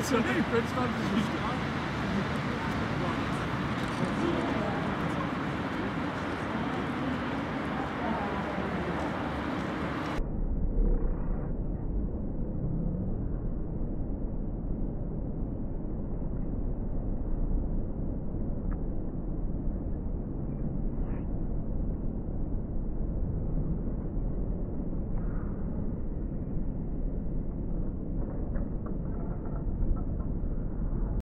It's a name? Prince Fantasy.